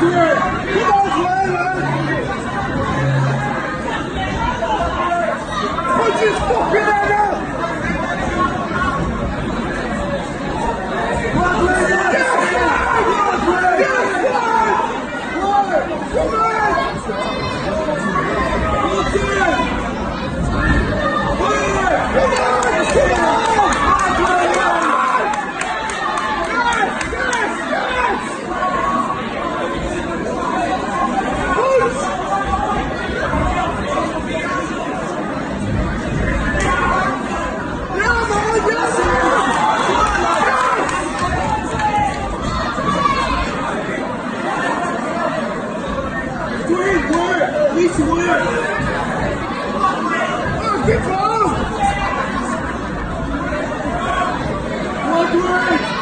对一百块来 were. Yes, you were. Oh, get down. Walk away.